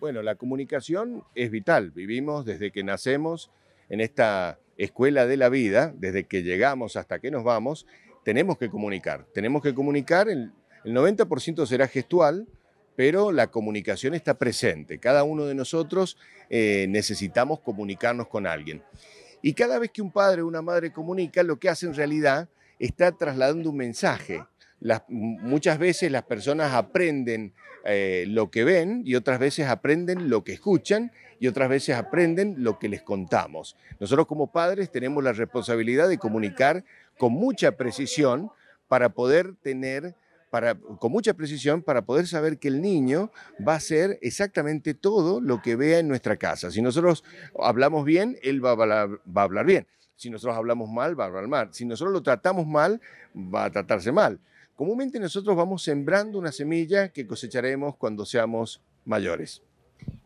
Bueno, la comunicación es vital. Vivimos desde que nacemos en esta escuela de la vida, desde que llegamos hasta que nos vamos, tenemos que comunicar. Tenemos que comunicar, el, 90% será gestual, pero la comunicación está presente. Cada uno de nosotros eh, necesitamos comunicarnos con alguien. Y cada vez que un padre o una madre comunica, lo que hace en realidad está trasladando un mensaje. Muchas veces las personas aprenden eh, lo que ven y otras veces aprenden lo que escuchan y otras veces aprenden lo que les contamos. Nosotros como padres tenemos la responsabilidad de comunicar con mucha precisión para poder tener para, con mucha precisión para poder saber que el niño va a hacer exactamente todo lo que vea en nuestra casa. Si nosotros hablamos bien, él va a hablar, va a hablar bien. Si nosotros hablamos mal, va a hablar mal. Si nosotros lo tratamos mal, va a tratarse mal. Comúnmente nosotros vamos sembrando una semilla que cosecharemos cuando seamos mayores.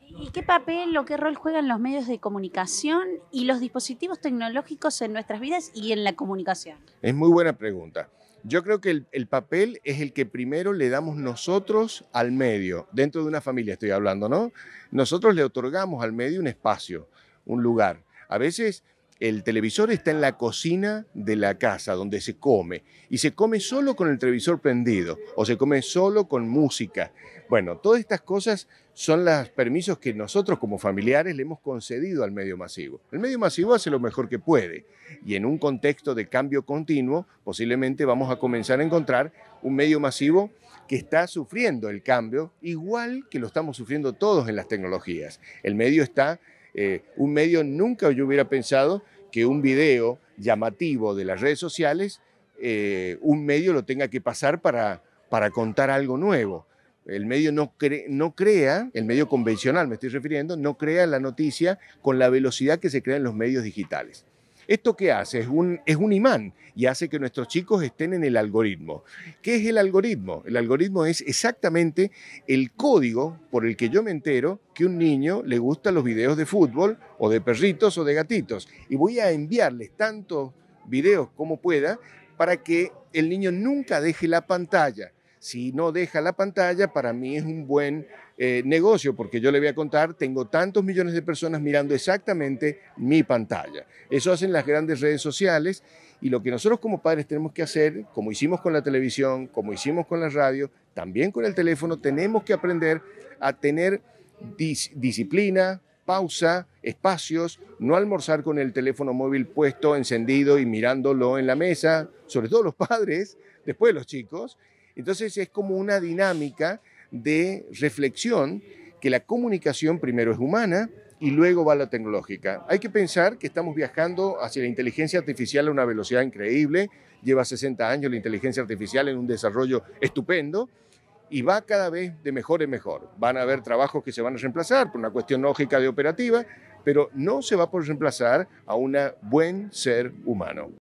¿Y qué papel o qué rol juegan los medios de comunicación y los dispositivos tecnológicos en nuestras vidas y en la comunicación? Es muy buena pregunta. Yo creo que el, el, papel es el que primero le damos nosotros al medio, dentro de una familia estoy hablando, ¿no? Nosotros le otorgamos al medio un espacio, un lugar. A veces el televisor está en la cocina de la casa donde se come y se come solo con el televisor prendido o se come solo con música. Bueno, todas estas cosas son los permisos que nosotros como familiares le hemos concedido al medio masivo. El medio masivo hace lo mejor que puede y en un contexto de cambio continuo posiblemente vamos a comenzar a encontrar un medio masivo que está sufriendo el cambio igual que lo estamos sufriendo todos en las tecnologías. El medio está eh, un medio nunca yo hubiera pensado que un video llamativo de las redes sociales, eh, un medio lo tenga que pasar para, para contar algo nuevo. El medio no, no crea, el medio convencional me estoy refiriendo, no crea la noticia con la velocidad que se crea en los medios digitales. ¿Esto qué hace? Es un, es un imán y hace que nuestros chicos estén en el algoritmo. ¿Qué es el algoritmo? El algoritmo es exactamente el código por el que yo me entero que un niño le gustan los videos de fútbol o de perritos o de gatitos. Y voy a enviarles tantos videos como pueda para que el niño nunca deje la pantalla. Si no deja la pantalla, para mí es un buen eh, negocio, porque yo le voy a contar, tengo tantos millones de personas mirando exactamente mi pantalla. Eso hacen las grandes redes sociales y lo que nosotros como padres tenemos que hacer, como hicimos con la televisión, como hicimos con la radio, también con el teléfono, tenemos que aprender a tener disciplina, pausa, espacios, no almorzar con el teléfono móvil puesto, encendido y mirándolo en la mesa, sobre todo los padres, después los chicos, entonces es como una dinámica de reflexión que la comunicación primero es humana y luego va la tecnológica. Hay que pensar que estamos viajando hacia la inteligencia artificial a una velocidad increíble. Lleva 60 años la inteligencia artificial en un desarrollo estupendo y va cada vez de mejor en mejor. Van a haber trabajos que se van a reemplazar por una cuestión lógica de operativa, pero no se va a poder reemplazar a un buen ser humano.